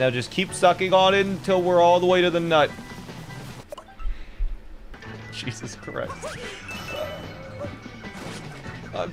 Now just keep sucking on it until we're all the way to the nut. Jesus Christ. Uh,